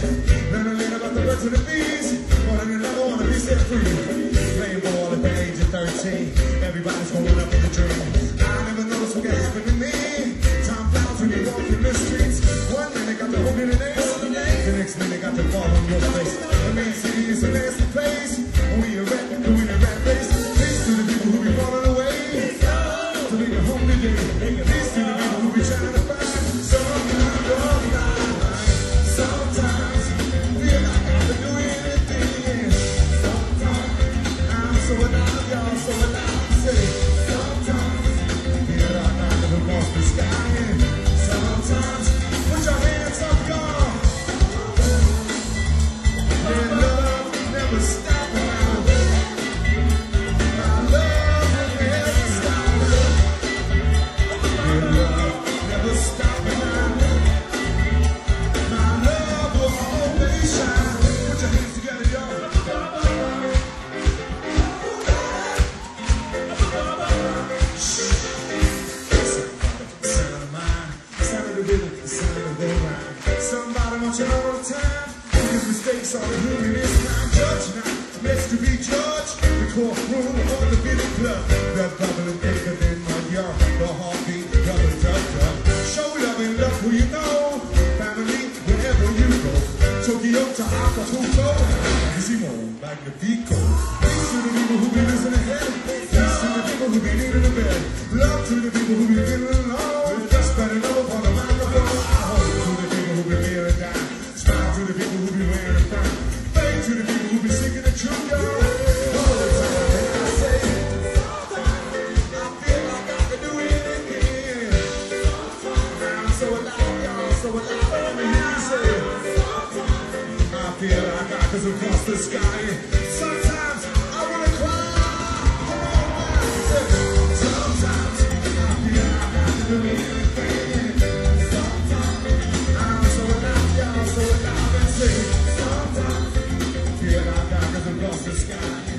Learn little about the birds and the bees. Never want to be set free. Playing ball at age of 13. Everybody's up dream. I never what could happen to me. Time flies when you walk in the streets. One minute got the in the. The next minute got the your face. The city is a nasty place. We a we a. Peace to the people who be away. To home. So like I off the sky. And sometimes put your hands up. Let love never stop face on the human is not judged, not meant to be judged. The courtroom or the bitter club, the bubble bigger than my yard, the heartbeat, double, double. Show love and love who you know, family, wherever you go. Tokyo to Acapulco, Gizmo, Magnifico. Peace to the people who be losing their head, peace to the people who be needing a bed, love to the people who be feel I got cause across the sky Sometimes I wanna cry Sometimes I feel I got to Sometimes I'm so you, so Sometimes I feel I got across the sky